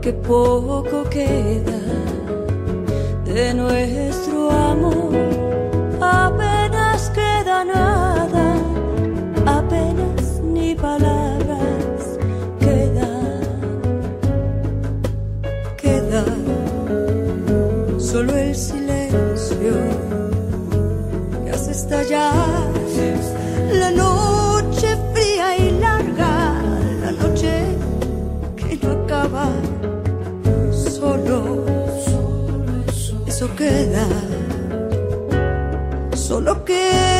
que poco queda de nuestro amor. Apenas queda nada, apenas ni palabras quedan. Queda solo el silencio que hace estallar queda, solo quedan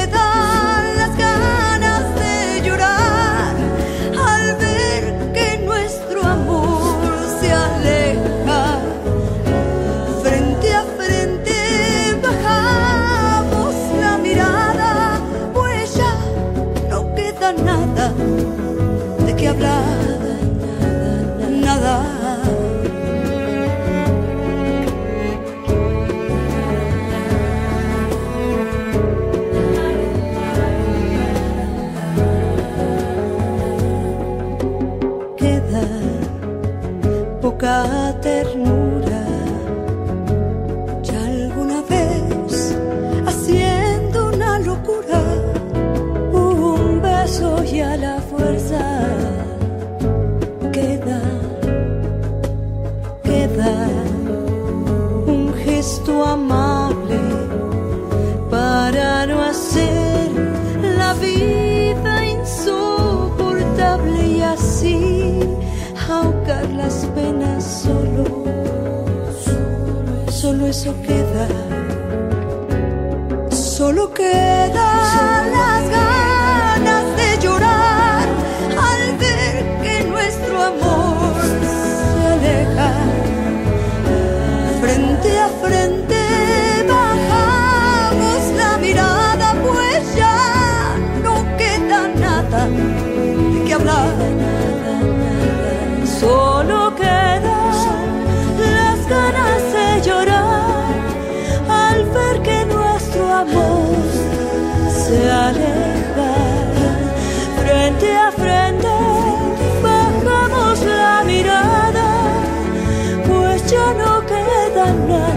ternura. Ya alguna vez, haciendo una locura, un beso y a la fuerza queda, queda un gesto amable para no hacer la vida las penas solo, solo eso queda, solo queda las ganas de llorar al ver que nuestro amor se aleja frente a frente. Bajamos la mirada, pues ya no queda nada de que hablar solo quedan las ganas de llorar al ver que nuestro amor se aleja. Frente a frente bajamos la mirada, pues ya no queda nada.